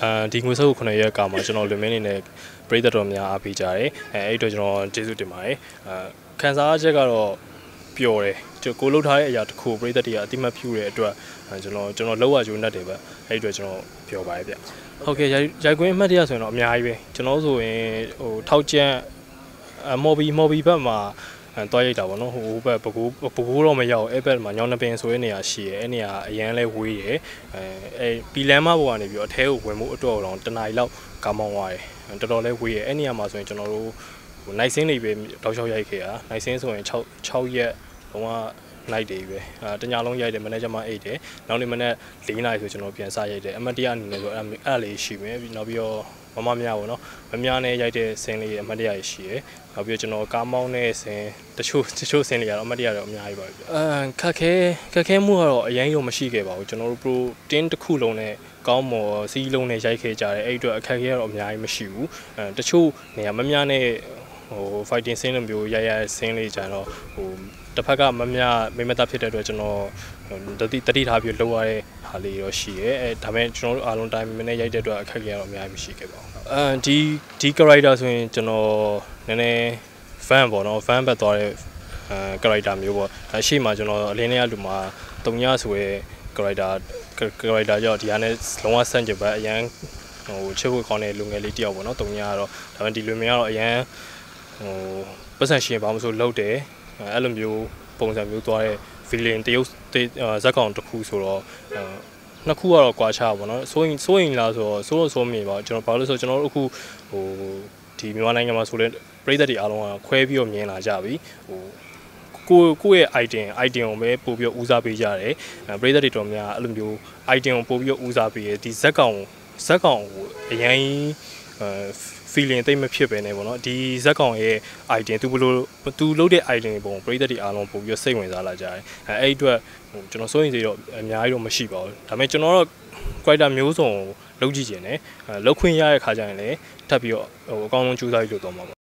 အဲဒီငွေစုပ်9ရက်ကမှာကျွန်တော်လွင်မင်းနေနဲ့ပြည်သက်တော်များအားပေးကြတယ်အဲအဲ့အတွက်ကျွန်တော်ကျေးဇူးတင်ပါတယ်အဲခံစားအချက်ကတော့ပျော်တယ်ကျွန်တော်ကိုလှုပ်ထားတဲ့အရာတစ်ခုပြည်သက်တွေကအတိမတ်ဖြူတဲ့အတွက်အဲကျွန်တော်ကျွန်တော်လောက်ရကျိုးနဲ့တယ်ပဲအဲ့အတွက်ကျွန်တော်ပျော်ပါတယ်ဗျဟုတ်ကဲ့ရိုက်ကွင်းအမှတ်တရဆိုရင်တော့အများကြီးပဲကျွန်တော်ဆိုရင်ဟိုထောက်ကျန့်အမော်ဘီမော်ဘီဘက်မှာအဲ တွားရိုက်တာပေါ့နော်ဟိုဘက်ပကူပကူတော့မရောက်အဲ့ဘက်မှာညောင်းနှပင်ဆိုတဲ့နေရာရှိရဲအဲ့နေရာအရန်လဲဝေးရဲအဲအဲပီလန်မဘောကနေပြီးတော့အထဲကိုဝင်မှုအတော့တော့တနားရီလောက်ကားမောင်းသွားတယ်တော်တော်လဲဝေးရဲအဲ့နေရာမှာဆိုရင်ကျွန်တော်တို့ဟိုနိုင်စင်းတွေပဲတောက်လျှောက်ရိုက်ခဲ့တာနိုင်စင်းဆိုရင်6 6ရက်လုံးဝ လိုက်တယ်ပဲအဲတညာလုံးရိုက်တယ်မနေ့ကမှအိတ်တယ်နောက်နေ့မနေ့၄နာရီဆိုကျွန်တော်ပြန်စရိုက်တယ်အမတ်တရအနေနဲ့ဆိုအဲ့အဲ့လေးရှိမယ်နောက်ပြီးတော့မမများပေါ့နော်မများနဲ့ရိုက်တဲ့ဆင်းလေးအမတ်တရရှိရယ်နောက်ပြီးတော့ကျွန်တော်ကားမောင်းတဲ့ဆင်းတချို့တချို့ဆင်းလေးကတော့အမတ်တရတော့အများကြီးပါပြီအဲခက်ခဲခက်ခဲမှုကတော့အရင်ရောမရှိခဲ့ပါဘူးကျွန်တော်တို့ pro တင်းတစ်ခုလုံးနဲ့ကောင်းမော်စီးလုံးနဲ့ရိုက်ခဲ့ကြတယ်အဲ့အတွက်အခက်အခဲကတော့အများကြီးမရှိဘူးအဲတချို့နေရာမများနဲ့ဟို fighting scene လိုမျိုးရရဆင်းလေးကြတော့ဟိုတစ်ဖက်ကမမြမိမသားဖြစ်တဲ့အတွက်ကျွန်တော်တတိတတိထားပြီးလောက်ရတဲ့ဟာလေးတော့ရှိရဲအဲဒါပေမဲ့ကျွန်တော်တို့အားလုံးတိုင်းမင်းနဲ့ရိုက်တဲ့အတွက်အခက်အခဲကတော့အများကြီးမရှိခဲ့ပါဘူးအဲဒီဒီ character ဆိုရင်ကျွန်တော်နည်းနည်း fan ပေါ့နော် fan ဘက်သွားတဲ့အဲ character မျိုးပေါ့အဲရှေ့မှာကျွန်တော်အလင်းလေးကလူမှာတုံညဆိုရဲ character character ကြောင့်ဒီဟာနဲ့လုံးဝဆန့်ကျင်ဘက်အရန်ဟိုချစ်ဖို့ကောင်းတဲ့လူငယ်လေးတယောက်ပေါ့နော်တုံညကတော့ဒါပေမဲ့ဒီလူမင်းကတော့အရန် ဟိုပတ်စံရှင်ဘာမှမဆိုလုပ်တယ်အဲ့လိုမျိုးပုံစံမျိုးသွားတဲ့ feeling တရုပ်ဇက်ကောင်တစ်ခုဆိုတော့နှစ်ခုကတော့ကွာခြားပါတော့စိုးရင်စိုးရင်လားဆိုတော့စိုးလို့စိုးမြင်ပါကျွန်တော်ဘာလို့ဆိုကျွန်တော်တို့အခုဟိုဒီမြန်မာနိုင်ငံမှာဆိုလဲပြည်သက်တွေအားလုံးကခွဲပြီးတော့မြင်လာကြပြီဟိုကိုကိုယ့်ရဲ့ item item ကိုပဲပို့ပြီးဦးစားပေးကြတယ်ပြည်သက်တွေတော်များအဲ့လိုမျိုး item ကိုပို့ပြီးဦးစားပေးရဒီဇက်ကောင်ဇက်ကောင်ကိုအရင်အဲ feeling တိတ်မဖြစ်ပဲねပေါ့နော်ဒီဇက်ကောင်ရဲ့ item သူဘလို့သူလုပ်တဲ့ item ပုံပရိသတ်တွေအားလုံးပို့ပြီးစိတ်ဝင်စားလာကြတယ်အဲအဲ့အတွက်ဟိုကျွန်တော်စိုးရင်စီတော့အများကြီးတော့မရှိပါဘူးဒါပေမဲ့ကျွန်တော်တော့ character မျိုးစုံလုပ်ကြည့်ခြင်းနဲ့အဲလောက်ခွင့်ရတဲ့ခါကျရင်လည်းထပ်ပြီးတော့ဟိုအကောင်းဆုံးကြိုးစားပြီးလုပ်တော့မှာပါ